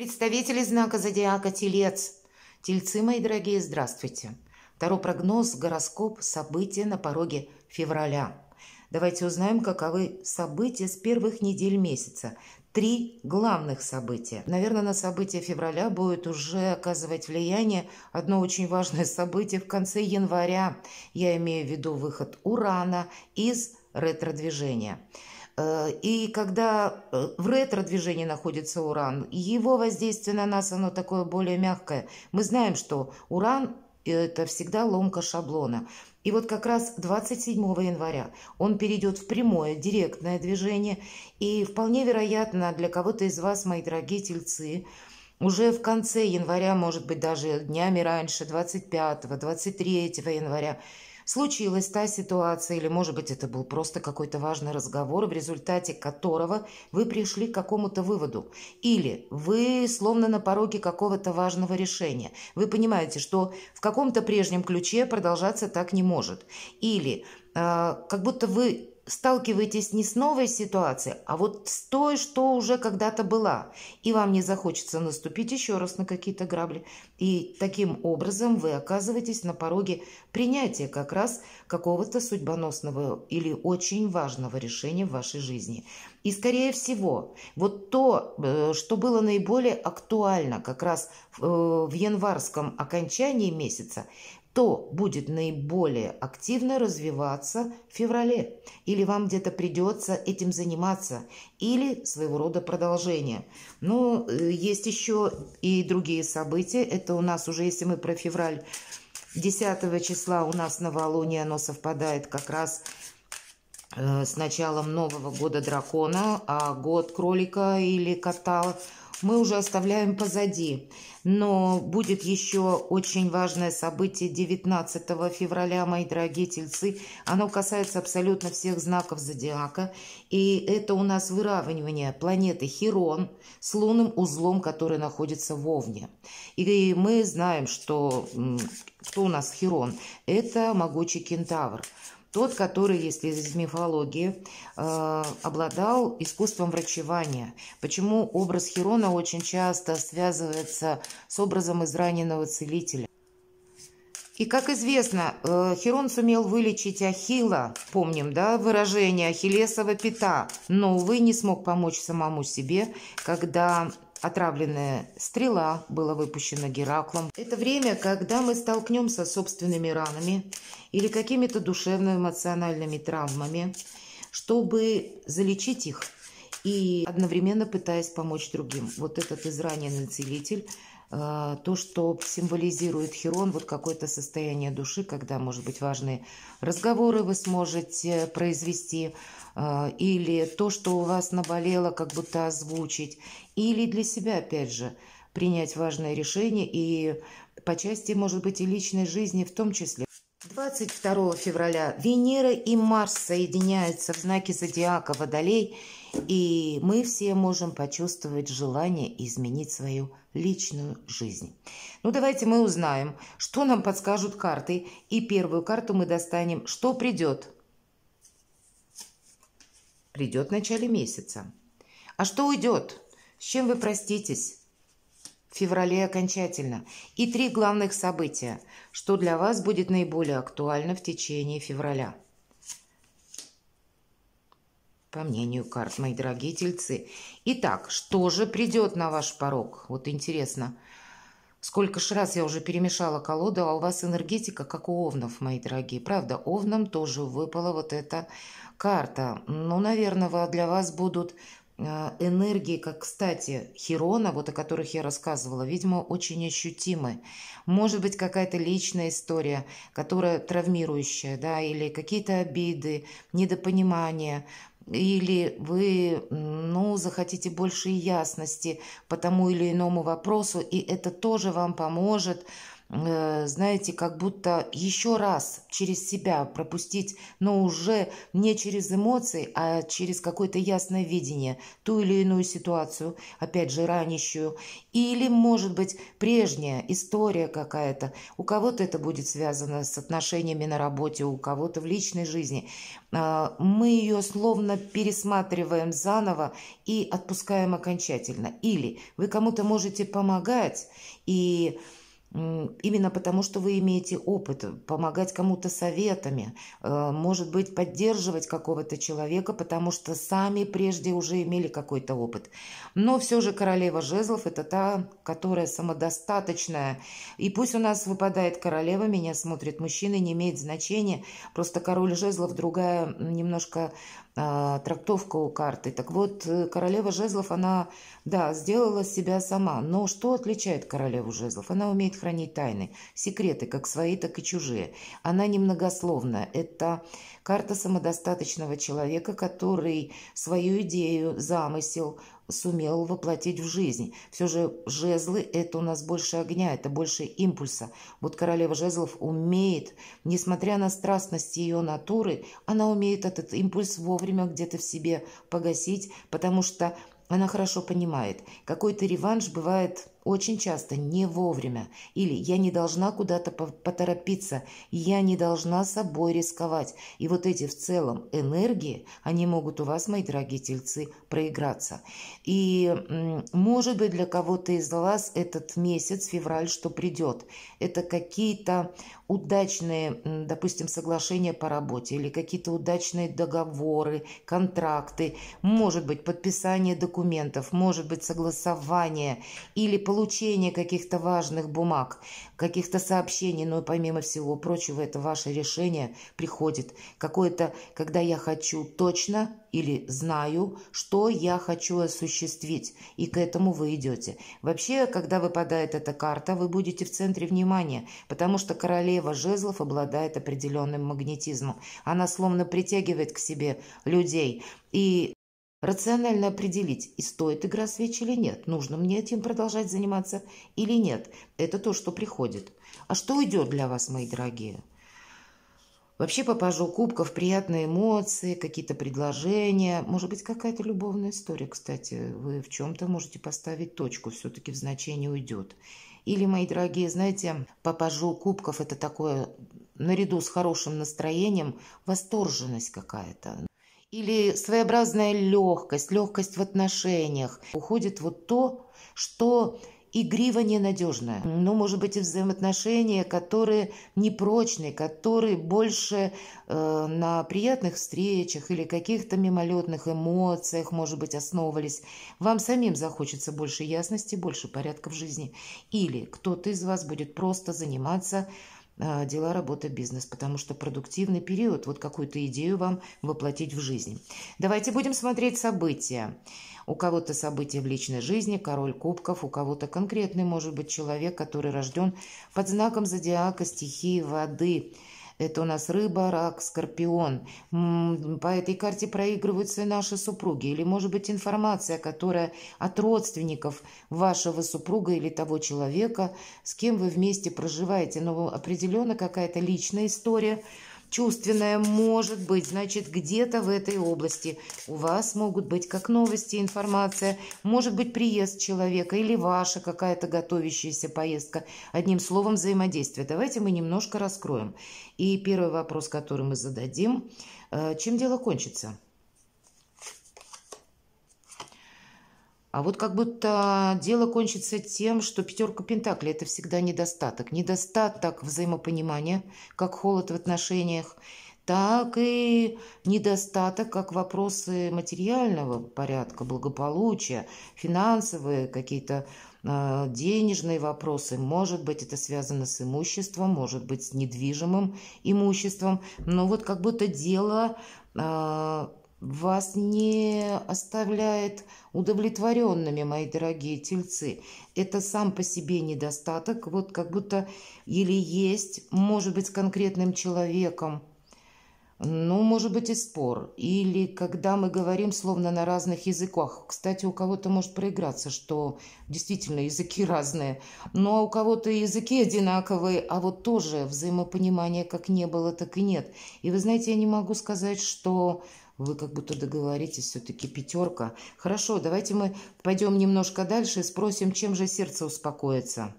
Представители знака зодиака Телец. Тельцы, мои дорогие, здравствуйте. Таро прогноз, гороскоп, события на пороге февраля. Давайте узнаем, каковы события с первых недель месяца. Три главных события. Наверное, на события февраля будет уже оказывать влияние одно очень важное событие в конце января. Я имею в виду выход Урана из ретро-движения. Э, и когда э, в ретро-движении находится Уран, его воздействие на нас, оно такое более мягкое. Мы знаем, что Уран – это всегда ломка шаблона. И вот как раз 27 января он перейдет в прямое, директное движение. И вполне вероятно для кого-то из вас, мои дорогие тельцы, уже в конце января, может быть, даже днями раньше, 25-23 января, случилась та ситуация, или, может быть, это был просто какой-то важный разговор, в результате которого вы пришли к какому-то выводу. Или вы словно на пороге какого-то важного решения. Вы понимаете, что в каком-то прежнем ключе продолжаться так не может. Или э, как будто вы сталкиваетесь не с новой ситуацией, а вот с той, что уже когда-то была. И вам не захочется наступить еще раз на какие-то грабли. И таким образом вы оказываетесь на пороге принятия как раз какого-то судьбоносного или очень важного решения в вашей жизни. И, скорее всего, вот то, э, что было наиболее актуально как раз в э, январском окончании месяца, то будет наиболее активно развиваться в феврале. Или вам где-то придется этим заниматься, или своего рода продолжение. Но э, есть еще и другие события. Это у нас уже, если мы про февраль, 10 числа у нас новолуние, оно совпадает как раз э, с началом нового года дракона, а год кролика или кота мы уже оставляем позади. Но будет еще очень важное событие 19 февраля, мои дорогие тельцы. Оно касается абсолютно всех знаков зодиака. И это у нас выравнивание планеты Хирон с лунным узлом, который находится в Овне. И мы знаем, что кто у нас Хирон? Это могучий кентавр. Тот, который, если из мифологии, э, обладал искусством врачевания. Почему образ Хирона очень часто связывается с образом израненного целителя? И, как известно, э, Хирон сумел вылечить Ахилла, помним, да, выражение Ахиллесова пята, но, увы, не смог помочь самому себе, когда Отравленная стрела была выпущена Гераклом. Это время, когда мы столкнемся с собственными ранами или какими-то душевно-эмоциональными травмами, чтобы залечить их и одновременно пытаясь помочь другим. Вот этот израненный целитель а, то, что символизирует Херон, вот какое-то состояние души, когда, может быть, важные разговоры вы сможете произвести, а, или то, что у вас наболело, как будто озвучить, или для себя, опять же, принять важное решение и по части, может быть, и личной жизни в том числе. 22 февраля Венера и Марс соединяются в знаке зодиака Водолей, и мы все можем почувствовать желание изменить свою личную жизнь. Ну, давайте мы узнаем, что нам подскажут карты. И первую карту мы достанем. Что придет? Придет в начале месяца. А что уйдет? С чем вы проститесь? в феврале окончательно. И три главных события, что для вас будет наиболее актуально в течение февраля. По мнению карт, мои дорогие тельцы. Итак, что же придет на ваш порог? Вот интересно. Сколько ж раз я уже перемешала колоду, а у вас энергетика, как у овнов, мои дорогие. Правда, овнам тоже выпала вот эта карта. Ну, наверное, для вас будут а, энергии, как, кстати, Хирона, вот о которых я рассказывала, видимо, очень ощутимы. Может быть, какая-то личная история, которая травмирующая, да, или какие-то обиды, недопонимания, или вы, ну, захотите больше ясности по тому или иному вопросу, и это тоже вам поможет знаете, как будто еще раз через себя пропустить, но уже не через эмоции, а через какое-то ясное видение, ту или иную ситуацию, опять же, ранящую, или, может быть, прежняя история какая-то. У кого-то это будет связано с отношениями на работе, у кого-то в личной жизни. А, мы ее словно пересматриваем заново и отпускаем окончательно. Или вы кому-то можете помогать и Именно потому, что вы имеете опыт, помогать кому-то советами, э, может быть, поддерживать какого-то человека, потому что сами прежде уже имели какой-то опыт. Но все же королева жезлов – это та, которая самодостаточная. И пусть у нас выпадает королева, меня смотрит мужчина, не имеет значения. Просто король жезлов другая немножко трактовка у карты. Так вот, э, королева жезлов, она, да, сделала себя сама. Но что отличает королеву жезлов? Она умеет хранить тайны, секреты, как свои, так и чужие. Она немногословная. Это карта самодостаточного человека, который свою идею, замысел сумел воплотить в жизнь. Все же жезлы – это у нас больше огня, это больше импульса. Вот королева жезлов умеет, несмотря на страстность ее натуры, она умеет этот импульс вовремя где-то в себе погасить, потому что она хорошо понимает, какой-то реванш бывает очень часто не вовремя. Или я не должна куда-то поторопиться, я не должна собой рисковать. И вот эти в целом энергии, они могут у вас, мои дорогие тельцы, проиграться. И может быть для кого-то из вас этот месяц, февраль, что придет, это какие-то удачные, допустим, соглашения по работе или какие-то удачные договоры, контракты, может быть подписание документов, может быть согласование или получение каких-то важных бумаг, каких-то сообщений, но помимо всего прочего, это ваше решение приходит. Какое-то, когда я хочу точно или знаю, что я хочу осуществить, и к этому вы идете. Вообще, когда выпадает эта карта, вы будете в центре внимания, потому что королева жезлов обладает определенным магнетизмом. Она словно притягивает к себе людей. И Рационально определить, и стоит игра свеч или нет, нужно мне этим продолжать заниматься или нет. Это то, что приходит. А что уйдет для вас, мои дорогие? Вообще по пажу кубков приятные эмоции, какие-то предложения. Может быть, какая-то любовная история, кстати. Вы в чем-то можете поставить точку, все-таки в значении уйдет. Или, мои дорогие, знаете, по пажу кубков это такое, наряду с хорошим настроением, восторженность какая-то. Или своеобразная легкость, легкость в отношениях. Уходит вот то, что игриво ненадежное. Ну, может быть, и взаимоотношения, которые непрочные, которые больше э, на приятных встречах или каких-то мимолетных эмоциях, может быть, основывались. Вам самим захочется больше ясности, больше порядка в жизни. Или кто-то из вас будет просто заниматься дела, работа, бизнес, потому что продуктивный период, вот какую-то идею вам воплотить в жизнь. Давайте будем смотреть события. У кого-то события в личной жизни, король кубков, у кого-то конкретный, может быть, человек, который рожден под знаком зодиака стихии воды – это у нас рыба, рак, скорпион. По этой карте проигрываются наши супруги. Или, может быть, информация, которая от родственников вашего супруга или того человека, с кем вы вместе проживаете. Но определенно какая-то личная история – чувственное может быть, значит, где-то в этой области у вас могут быть как новости, информация, может быть приезд человека или ваша какая-то готовящаяся поездка. Одним словом, взаимодействие. Давайте мы немножко раскроем. И первый вопрос, который мы зададим, э, чем дело кончится? А вот как будто дело кончится тем, что пятерка пентаклей – это всегда недостаток. Недостаток взаимопонимания, как холод в отношениях, так и недостаток, как вопросы материального порядка, благополучия, финансовые какие-то э, денежные вопросы. Может быть, это связано с имуществом, может быть, с недвижимым имуществом. Но вот как будто дело э, вас не оставляет удовлетворенными, мои дорогие тельцы. Это сам по себе недостаток, вот как будто или есть, может быть, с конкретным человеком ну, может быть, и спор. Или когда мы говорим словно на разных языках. Кстати, у кого-то может проиграться, что действительно языки разные. Ну, а у кого-то языки одинаковые, а вот тоже взаимопонимания как не было, так и нет. И вы знаете, я не могу сказать, что вы как будто договоритесь, все-таки пятерка. Хорошо, давайте мы пойдем немножко дальше и спросим, чем же сердце успокоится.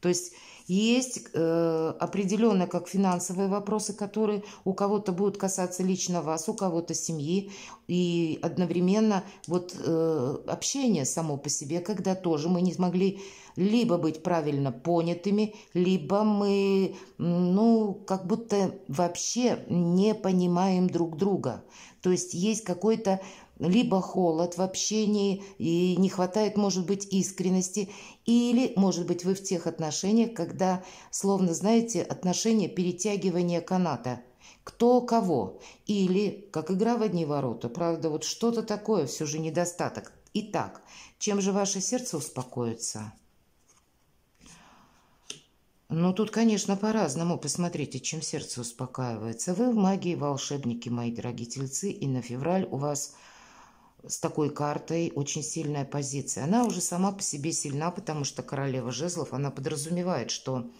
То есть есть э, определенно как финансовые вопросы, которые у кого-то будут касаться лично вас, у кого-то семьи, и одновременно вот э, общение само по себе, когда тоже мы не смогли либо быть правильно понятыми, либо мы, ну, как будто вообще не понимаем друг друга. То есть есть какой-то либо холод в общении, и не хватает, может быть, искренности, или, может быть, вы в тех отношениях, когда, словно, знаете, отношения перетягивания каната – кто кого, или как игра в одни ворота, правда, вот что-то такое все же недостаток. Итак, чем же ваше сердце успокоится? Ну, тут, конечно, по-разному. Посмотрите, чем сердце успокаивается. Вы в магии волшебники, мои дорогие тельцы, и на февраль у вас с такой картой очень сильная позиция. Она уже сама по себе сильна, потому что королева жезлов, она подразумевает, что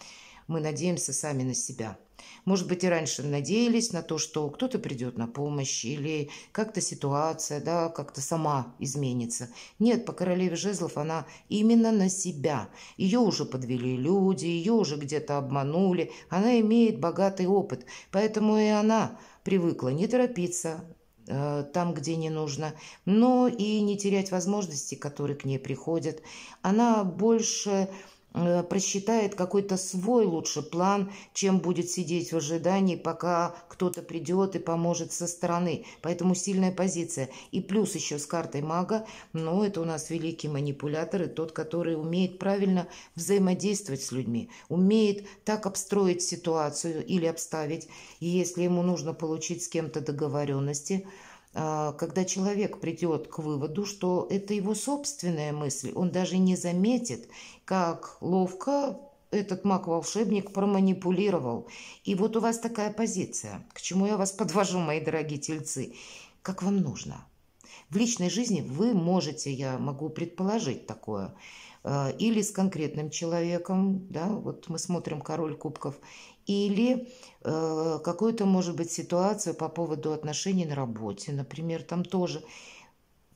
мы надеемся сами на себя. Может быть, и раньше надеялись на то, что кто-то придет на помощь или как-то ситуация, да, как-то сама изменится. Нет, по королеве жезлов она именно на себя. Ее уже подвели люди, ее уже где-то обманули. Она имеет богатый опыт, поэтому и она привыкла не торопиться, там, где не нужно, но и не терять возможности, которые к ней приходят. Она больше Э, просчитает какой-то свой лучше план, чем будет сидеть в ожидании, пока кто-то придет и поможет со стороны. Поэтому сильная позиция. И плюс еще с картой мага, ну, это у нас великий манипулятор и тот, который умеет правильно взаимодействовать с людьми, умеет так обстроить ситуацию или обставить, если ему нужно получить с кем-то договоренности – когда человек придет к выводу, что это его собственная мысль, он даже не заметит, как ловко этот маг-волшебник проманипулировал. И вот у вас такая позиция. К чему я вас подвожу, мои дорогие тельцы? Как вам нужно? В личной жизни вы можете, я могу предположить такое, а, или с конкретным человеком, да, вот мы смотрим «Король кубков», или э, какую-то, может быть, ситуацию по поводу отношений на работе, например, там тоже.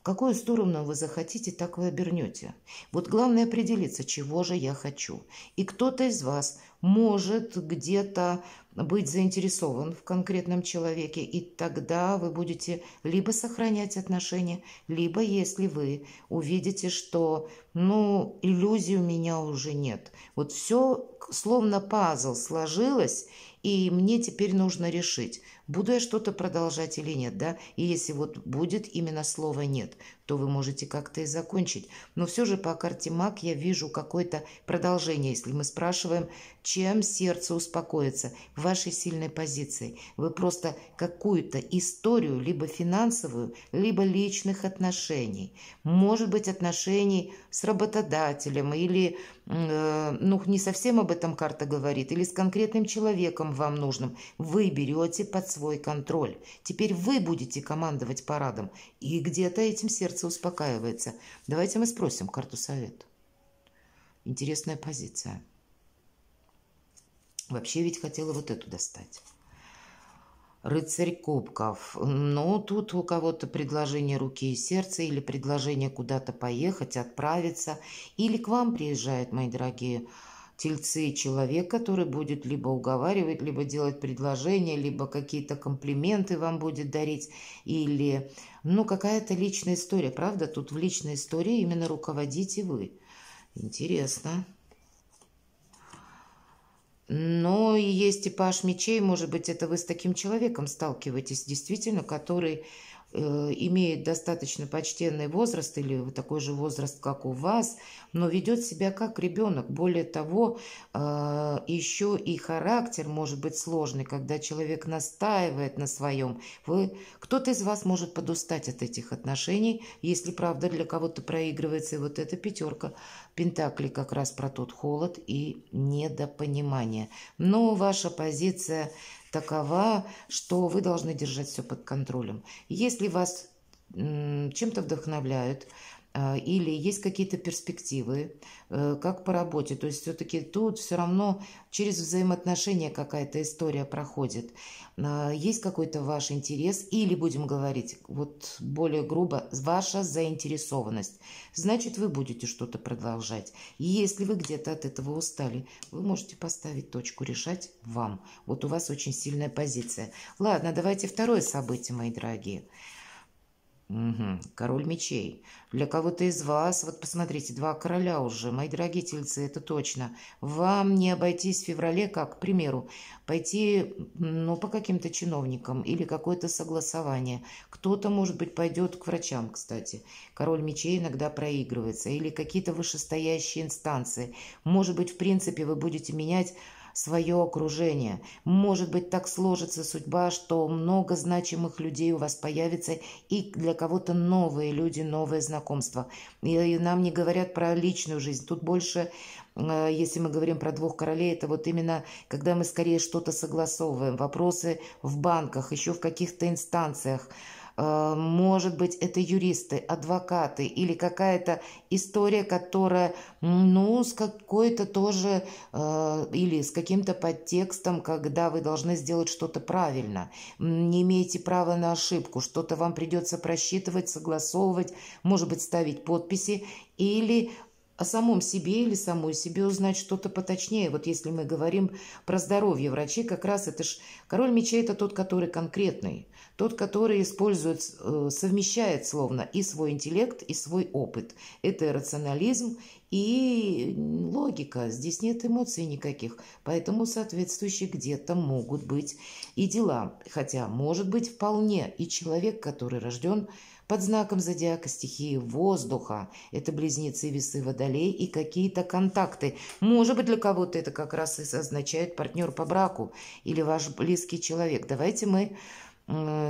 Какую сторону вы захотите, так вы обернете. Вот главное определиться, чего же я хочу. И кто-то из вас может где-то быть заинтересован в конкретном человеке, и тогда вы будете либо сохранять отношения, либо если вы увидите, что, ну, иллюзий у меня уже нет. Вот все словно пазл сложилось, и мне теперь нужно решить, буду я что-то продолжать или нет, да? И если вот будет именно слово «нет», то вы можете как-то и закончить. Но все же по карте маг я вижу какое-то продолжение, если мы спрашиваем, чем сердце успокоится в вашей сильной позиции. Вы просто какую-то историю, либо финансовую, либо личных отношений. Может быть, отношений с работодателем или, э, ну, не совсем об этом карта говорит, или с конкретным человеком вам нужным. Вы берете под свой контроль. Теперь вы будете командовать парадом. И где-то этим сердце успокаивается. Давайте мы спросим карту совет. Интересная позиция. Вообще ведь хотела вот эту достать. Рыцарь кубков. Ну, тут у кого-то предложение руки и сердца или предложение куда-то поехать, отправиться. Или к вам приезжает, мои дорогие тельцы, человек, который будет либо уговаривать, либо делать предложения, либо какие-то комплименты вам будет дарить, или, ну, какая-то личная история. Правда, тут в личной истории именно руководите вы. Интересно. Но есть типаж мечей, может быть, это вы с таким человеком сталкиваетесь, действительно, который имеет достаточно почтенный возраст или такой же возраст, как у вас, но ведет себя как ребенок. Более того, э, еще и характер может быть сложный, когда человек настаивает на своем. Вы, кто-то из вас может подустать от этих отношений, если правда для кого-то проигрывается и вот эта пятерка Пентакли как раз про тот холод и недопонимание. Но ваша позиция такова, что вы должны держать все под контролем. Если вас чем-то вдохновляют, или есть какие-то перспективы, э, как по работе. То есть все-таки тут все равно через взаимоотношения какая-то история проходит. А, есть какой-то ваш интерес, или, будем говорить, вот более грубо, ваша заинтересованность. Значит, вы будете что-то продолжать. Если вы где-то от этого устали, вы можете поставить точку, решать вам. Вот у вас очень сильная позиция. Ладно, давайте второе событие, мои дорогие. Угу. Король мечей. Для кого-то из вас, вот посмотрите, два короля уже, мои дорогие тельцы, это точно. Вам не обойтись в феврале, как, к примеру, пойти, ну, по каким-то чиновникам или какое-то согласование. Кто-то, может быть, пойдет к врачам, кстати. Король мечей иногда проигрывается. Или какие-то вышестоящие инстанции. Может быть, в принципе, вы будете менять свое окружение. Может быть, так сложится судьба, что много значимых людей у вас появится, и для кого-то новые люди, новые знакомства. И нам не говорят про личную жизнь. Тут больше э, если мы говорим про двух королей, это вот именно, когда мы скорее что-то согласовываем, вопросы в банках, еще в каких-то инстанциях, Э, может быть, это юристы, адвокаты или какая-то история, которая, ну, с какой-то тоже э, или с каким-то подтекстом, когда вы должны сделать что-то правильно. Не имеете права на ошибку, что-то вам придется просчитывать, согласовывать, может быть, ставить подписи или о самом себе или самой себе узнать что-то поточнее. Вот если мы говорим про здоровье, врачи как раз это ж... Король мечей – это тот, который конкретный. Тот, который использует, э, совмещает словно и свой интеллект, и свой опыт. Это рационализм и логика. Здесь нет эмоций никаких. Поэтому соответствующие где-то могут быть и дела. Хотя может быть вполне и человек, который рожден под знаком зодиака стихии воздуха. Это близнецы весы водолей и какие-то контакты. Может быть, для кого-то это как раз и означает партнер по браку или ваш близкий человек. Давайте мы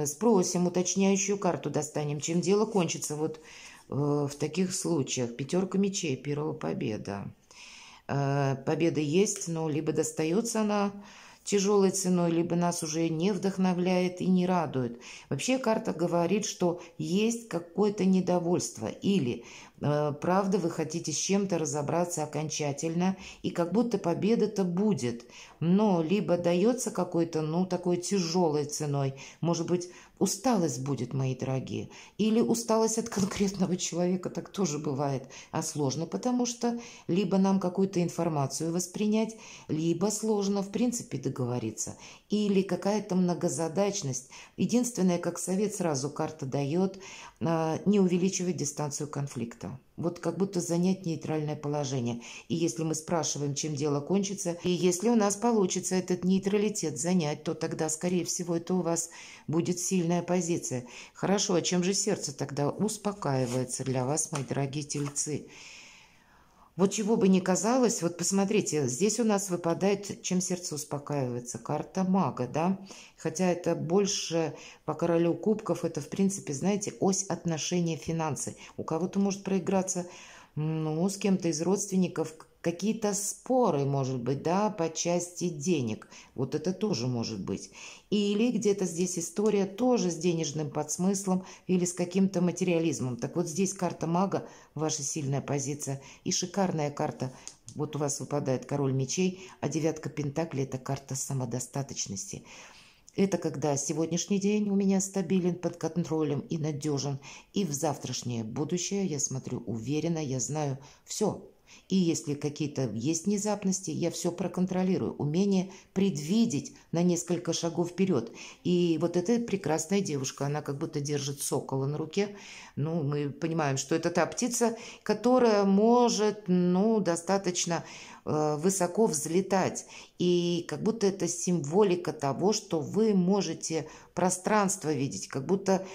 спросим, уточняющую карту достанем, чем дело кончится вот э, в таких случаях. Пятерка мечей, первая победа. Э, победа есть, но либо достается она тяжелой ценой, либо нас уже не вдохновляет и не радует. Вообще карта говорит, что есть какое-то недовольство или Э, правда, вы хотите с чем-то разобраться окончательно, и как будто победа-то будет, но либо дается какой-то, ну, такой тяжелой ценой, может быть, усталость будет, мои дорогие, или усталость от конкретного человека, так тоже бывает, а сложно, потому что либо нам какую-то информацию воспринять, либо сложно, в принципе, договориться, или какая-то многозадачность. Единственное, как совет сразу карта дает, не увеличивать дистанцию конфликта. Вот как будто занять нейтральное положение. И если мы спрашиваем, чем дело кончится, и если у нас получится этот нейтралитет занять, то тогда, скорее всего, это у вас будет сильная позиция. Хорошо, а чем же сердце тогда успокаивается для вас, мои дорогие тельцы? Вот чего бы ни казалось, вот посмотрите, здесь у нас выпадает, чем сердце успокаивается, карта мага, да, хотя это больше по королю кубков, это, в принципе, знаете, ось отношения финансы. У кого-то может проиграться, ну, с кем-то из родственников какие-то споры, может быть, да, по части денег. Вот это тоже может быть. Или где-то здесь история тоже с денежным подсмыслом или с каким-то материализмом. Так вот здесь карта мага, ваша сильная позиция, и шикарная карта. Вот у вас выпадает король мечей, а девятка пентаклей – это карта самодостаточности. Это когда сегодняшний день у меня стабилен, под контролем и надежен. И в завтрашнее будущее я смотрю уверенно, я знаю все, и если какие-то есть внезапности, я все проконтролирую. Умение предвидеть на несколько шагов вперед. И вот эта прекрасная девушка, она как будто держит сокола на руке. Ну, мы понимаем, что это та птица, которая может, ну, достаточно э, высоко взлетать. И как будто это символика того, что вы можете пространство видеть, как будто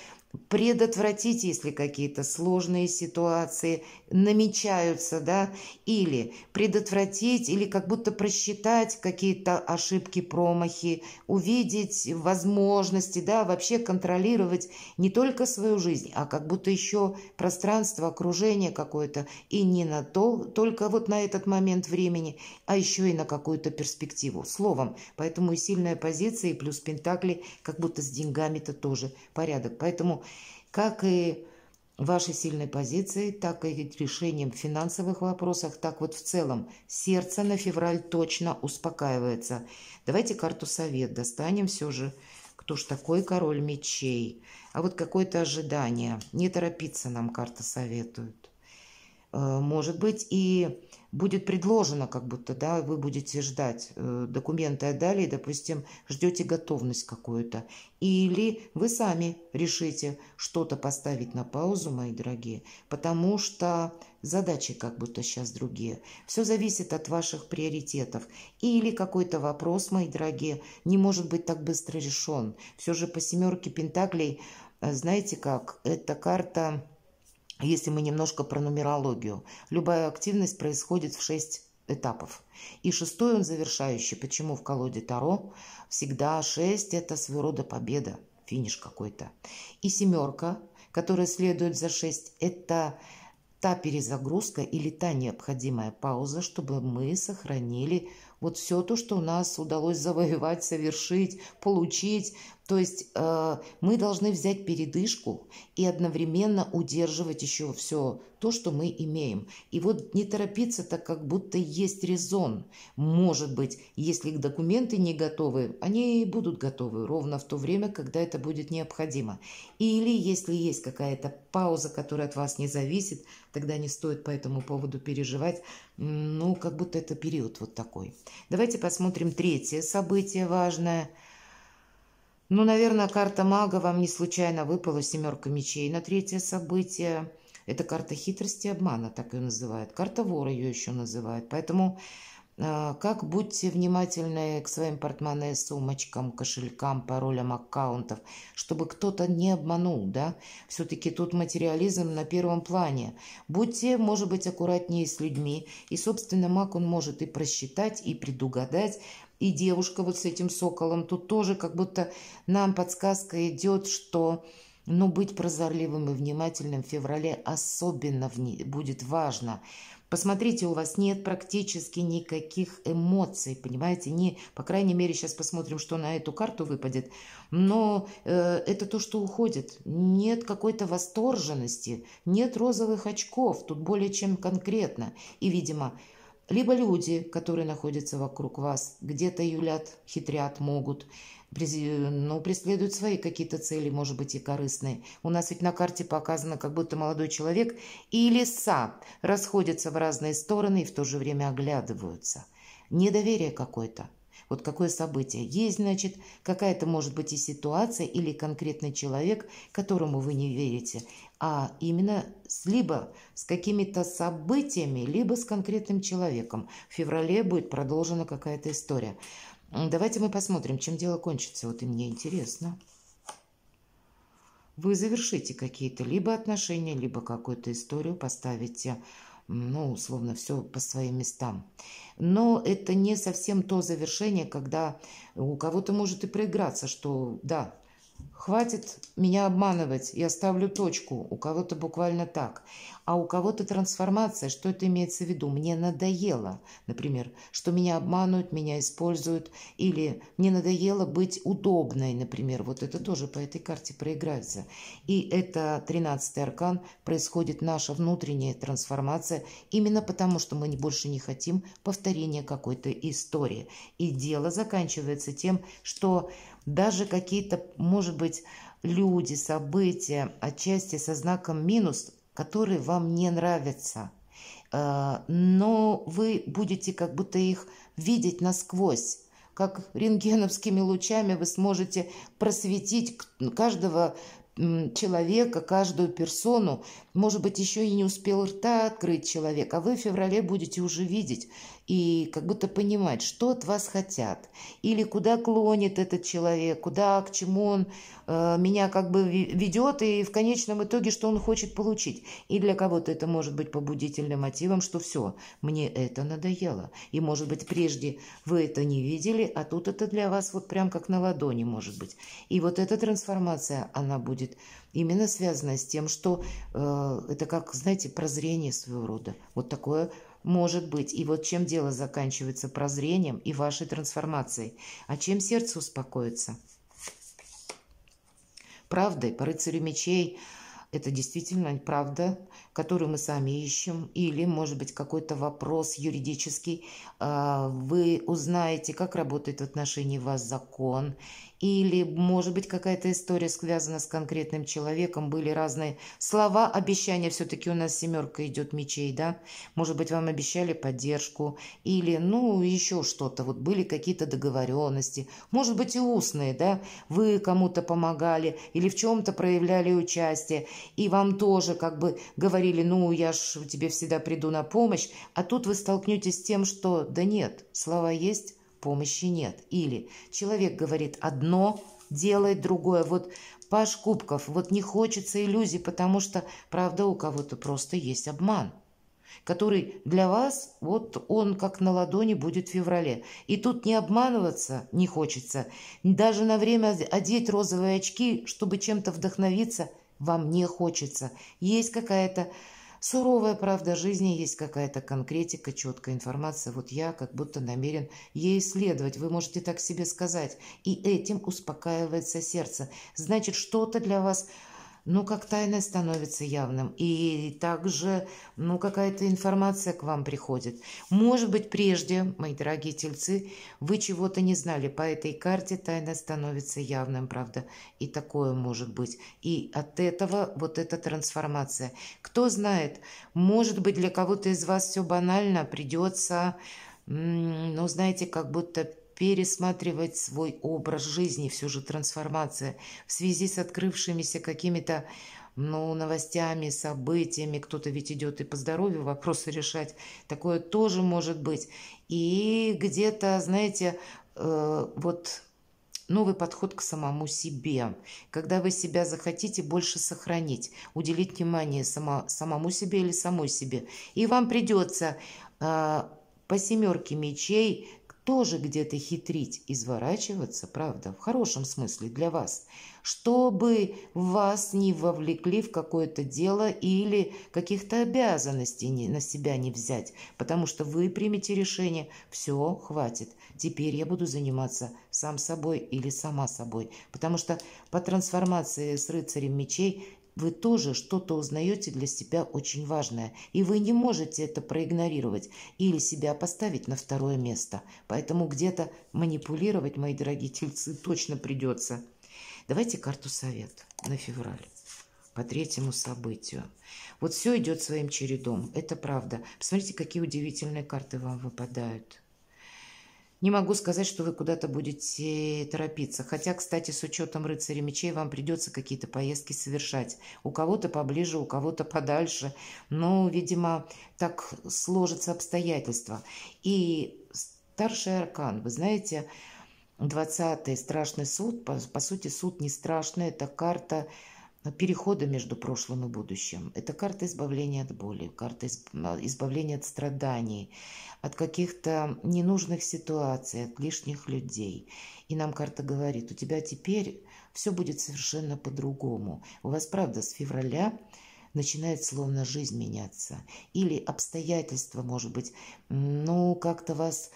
предотвратить, если какие-то сложные ситуации намечаются, да, или предотвратить, или как будто просчитать какие-то ошибки, промахи, увидеть возможности, да, вообще контролировать не только свою жизнь, а как будто еще пространство, окружение какое-то, и не на то, только вот на этот момент времени, а еще и на какую-то перспективу. Словом, поэтому и сильная позиция, и плюс Пентакли, как будто с деньгами-то тоже порядок. Поэтому как и вашей сильной позиции, так и решением финансовых вопросах, так вот в целом сердце на февраль точно успокаивается. Давайте карту совет достанем все же. Кто ж такой король мечей? А вот какое-то ожидание. Не торопиться нам карта советует. Э, может быть и будет предложено, как будто, да, вы будете ждать э, документы отдали, допустим, ждете готовность какую-то. Или вы сами решите что-то поставить на паузу, мои дорогие, потому что задачи как будто сейчас другие. Все зависит от ваших приоритетов. Или какой-то вопрос, мои дорогие, не может быть так быстро решен. Все же по семерке пентаклей, э, знаете как, эта карта если мы немножко про нумерологию, любая активность происходит в шесть этапов. И шестой он завершающий. Почему в колоде Таро всегда шесть – это своего рода победа, финиш какой-то. И семерка, которая следует за шесть, это та перезагрузка или та необходимая пауза, чтобы мы сохранили вот все то, что у нас удалось завоевать, совершить, получить. То есть э, мы должны взять передышку и одновременно удерживать еще все то, что мы имеем. И вот не торопиться, так как будто есть резон. Может быть, если документы не готовы, они будут готовы ровно в то время, когда это будет необходимо. Или если есть какая-то пауза, которая от вас не зависит, тогда не стоит по этому поводу переживать. Ну, как будто это период вот такой. Давайте посмотрим третье событие важное. Ну, наверное, карта мага вам не случайно выпала, семерка мечей на третье событие. Это карта хитрости и обмана, так ее называют. Карта вора ее еще называют. Поэтому а, как будьте внимательны к своим портмоне, сумочкам, кошелькам, паролям аккаунтов, чтобы кто-то не обманул, да? Все-таки тут материализм на первом плане. Будьте, может быть, аккуратнее с людьми. И, собственно, маг он может и просчитать, и предугадать. И девушка вот с этим соколом, тут тоже как будто нам подсказка идет, что ну, быть прозорливым и внимательным в феврале особенно будет важно – Посмотрите, у вас нет практически никаких эмоций, понимаете? Не, по крайней мере, сейчас посмотрим, что на эту карту выпадет. Но э, это то, что уходит. Нет какой-то восторженности, нет розовых очков, тут более чем конкретно. И, видимо, либо люди, которые находятся вокруг вас, где-то юлят, хитрят, могут, ну, преследуют свои какие-то цели, может быть, и корыстные. У нас ведь на карте показано, как будто молодой человек и леса расходятся в разные стороны и в то же время оглядываются. Недоверие какое-то. Вот какое событие. Есть, значит, какая-то, может быть, и ситуация или конкретный человек, которому вы не верите, а именно с, либо с какими-то событиями, либо с конкретным человеком. В феврале будет продолжена какая-то история. Давайте мы посмотрим, чем дело кончится. Вот и мне интересно. Вы завершите какие-то либо отношения, либо какую-то историю, поставите, ну, условно, все по своим местам. Но это не совсем то завершение, когда у кого-то может и проиграться, что да, Хватит меня обманывать, я ставлю точку. У кого-то буквально так. А у кого-то трансформация. Что это имеется в виду? Мне надоело, например, что меня обманывают, меня используют. Или мне надоело быть удобной, например. Вот это тоже по этой карте проиграется. И это 13-й аркан. Происходит наша внутренняя трансформация. Именно потому, что мы больше не хотим повторения какой-то истории. И дело заканчивается тем, что даже какие-то, может быть, люди, события, отчасти со знаком минус, которые вам не нравятся. Э, но вы будете как будто их видеть насквозь. Как рентгеновскими лучами вы сможете просветить каждого человека, каждую персону, может быть, еще и не успел рта открыть человек, а вы в феврале будете уже видеть и как будто понимать, что от вас хотят, или куда клонит этот человек, куда, к чему он э, меня как бы ведет, и в конечном итоге, что он хочет получить. И для кого-то это может быть побудительным мотивом, что все, мне это надоело. И, может быть, прежде вы это не видели, а тут это для вас вот прям как на ладони может быть. И вот эта трансформация, она будет именно связана с тем, что э, это как, знаете, прозрение своего рода. Вот такое может быть. И вот чем дело заканчивается прозрением и вашей трансформацией. А чем сердце успокоится? Правдой по рыцарю мечей это действительно правда, которую мы сами ищем, или, может быть, какой-то вопрос юридический. А, вы узнаете, как работает в отношении вас закон, или, может быть, какая-то история связана с конкретным человеком, были разные слова, обещания, все-таки у нас семерка идет мечей, да, может быть, вам обещали поддержку, или, ну, еще что-то, вот были какие-то договоренности, может быть, и устные, да, вы кому-то помогали, или в чем-то проявляли участие, и вам тоже как бы говорили, ну, я ж тебе всегда приду на помощь, а тут вы столкнетесь с тем, что, да нет, слова есть, помощи нет. Или человек говорит одно, делает другое. Вот Паш Кубков, вот не хочется иллюзий, потому что, правда, у кого-то просто есть обман который для вас, вот он как на ладони будет в феврале. И тут не обманываться не хочется. Даже на время одеть розовые очки, чтобы чем-то вдохновиться, вам не хочется. Есть какая-то Суровая правда жизни, есть какая-то конкретика, четкая информация. Вот я как будто намерен ей исследовать. Вы можете так себе сказать. И этим успокаивается сердце. Значит, что-то для вас ну, как тайное становится явным. И также, ну, какая-то информация к вам приходит. Может быть, прежде, мои дорогие тельцы, вы чего-то не знали. По этой карте тайна становится явным, правда. И такое может быть. И от этого вот эта трансформация. Кто знает, может быть, для кого-то из вас все банально придется, ну, знаете, как будто пересматривать свой образ жизни, все же трансформация в связи с открывшимися какими-то ну, новостями, событиями, кто-то ведь идет и по здоровью вопросы решать, такое тоже может быть. И где-то, знаете, э, вот новый подход к самому себе. Когда вы себя захотите больше сохранить, уделить внимание само, самому себе или самой себе. И вам придется э, по семерке мечей тоже где-то хитрить, изворачиваться, правда, в хорошем смысле для вас, чтобы вас не вовлекли в какое-то дело или каких-то обязанностей не, на себя не взять, потому что вы примете решение, все, хватит, теперь я буду заниматься сам собой или сама собой, потому что по трансформации с рыцарем мечей вы тоже что-то узнаете для себя очень важное, и вы не можете это проигнорировать или себя поставить на второе место. Поэтому где-то манипулировать, мои дорогие тельцы, точно придется. Давайте карту совет на февраль по третьему событию. Вот все идет своим чередом, это правда. Посмотрите, какие удивительные карты вам выпадают. Не могу сказать, что вы куда-то будете торопиться. Хотя, кстати, с учетом рыцаря мечей вам придется какие-то поездки совершать. У кого-то поближе, у кого-то подальше. Но, видимо, так сложатся обстоятельства. И старший аркан, вы знаете, 20-й страшный суд, по, по сути, суд не страшный, это карта перехода между прошлым и будущим. Это карта избавления от боли, карта избавления от страданий, от каких-то ненужных ситуаций, от лишних людей. И нам карта говорит, у тебя теперь все будет совершенно по-другому. У вас, правда, с февраля начинает словно жизнь меняться. Или обстоятельства, может быть, ну, как-то вас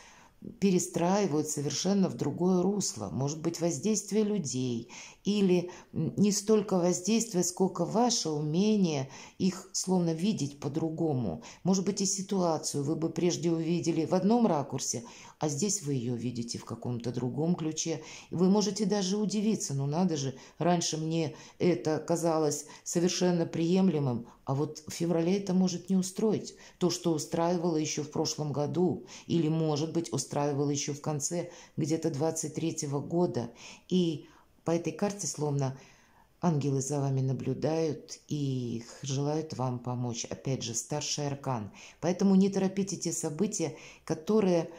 перестраивают совершенно в другое русло. Может быть, воздействие людей или не столько воздействие, сколько ваше умение их словно видеть по-другому. Может быть, и ситуацию вы бы прежде увидели в одном ракурсе, а здесь вы ее видите в каком-то другом ключе. Вы можете даже удивиться, ну надо же, раньше мне это казалось совершенно приемлемым, а вот в феврале это может не устроить. То, что устраивало еще в прошлом году, или, может быть, устраивало еще в конце где-то 23 -го года. И по этой карте словно Ангелы за вами наблюдают и желают вам помочь. Опять же, старший аркан. Поэтому не торопите те события, которые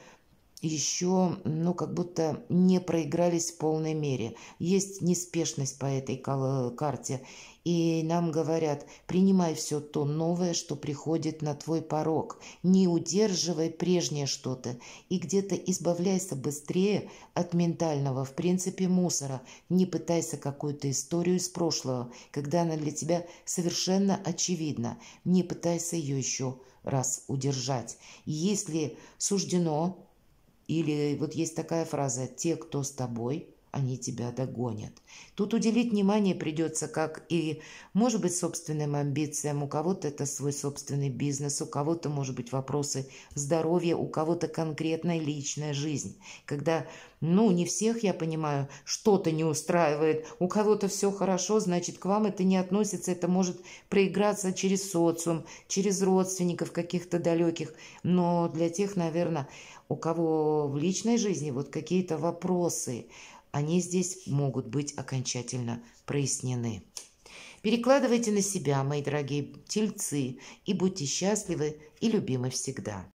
еще, ну, как будто не проигрались в полной мере. Есть неспешность по этой карте. И нам говорят, принимай все то новое, что приходит на твой порог. Не удерживай прежнее что-то. И где-то избавляйся быстрее от ментального, в принципе, мусора. Не пытайся какую-то историю из прошлого, когда она для тебя совершенно очевидна. Не пытайся ее еще раз удержать. Если суждено или вот есть такая фраза «те, кто с тобой», они тебя догонят. Тут уделить внимание придется как и, может быть, собственным амбициям. У кого-то это свой собственный бизнес, у кого-то, может быть, вопросы здоровья, у кого-то конкретная личная жизнь. Когда, ну, не всех, я понимаю, что-то не устраивает, у кого-то все хорошо, значит, к вам это не относится, это может проиграться через социум, через родственников каких-то далеких. Но для тех, наверное, у кого в личной жизни вот какие-то вопросы, они здесь могут быть окончательно прояснены. Перекладывайте на себя, мои дорогие тельцы, и будьте счастливы и любимы всегда.